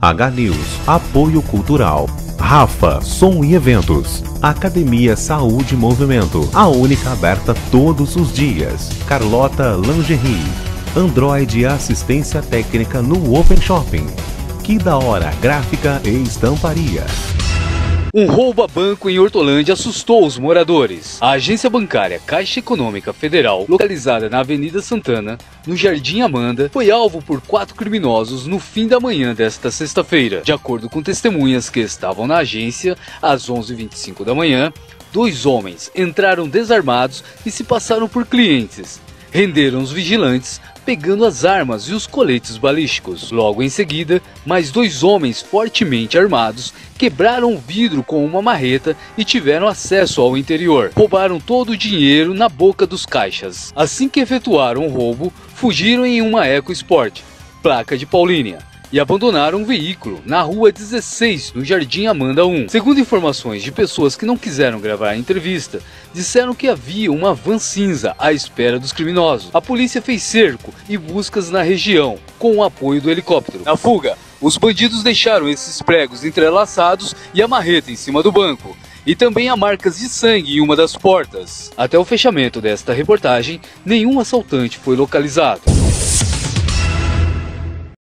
H News, Apoio Cultural. Rafa, Som e Eventos. Academia Saúde e Movimento. A única aberta todos os dias. Carlota Lingerie. Android Assistência Técnica no Open Shopping. Que da hora Gráfica e Estamparia. Um roubo a banco em Hortolândia assustou os moradores. A agência bancária Caixa Econômica Federal, localizada na Avenida Santana, no Jardim Amanda, foi alvo por quatro criminosos no fim da manhã desta sexta-feira. De acordo com testemunhas que estavam na agência, às 11h25 da manhã, dois homens entraram desarmados e se passaram por clientes. Renderam os vigilantes, pegando as armas e os coletes balísticos. Logo em seguida, mais dois homens fortemente armados quebraram o vidro com uma marreta e tiveram acesso ao interior. Roubaram todo o dinheiro na boca dos caixas. Assim que efetuaram o roubo, fugiram em uma Eco Sport, placa de Paulínia e abandonaram um veículo na rua 16, no Jardim Amanda 1. Segundo informações de pessoas que não quiseram gravar a entrevista, disseram que havia uma van cinza à espera dos criminosos. A polícia fez cerco e buscas na região, com o apoio do helicóptero. Na fuga, os bandidos deixaram esses pregos entrelaçados e a marreta em cima do banco e também há marcas de sangue em uma das portas. Até o fechamento desta reportagem, nenhum assaltante foi localizado.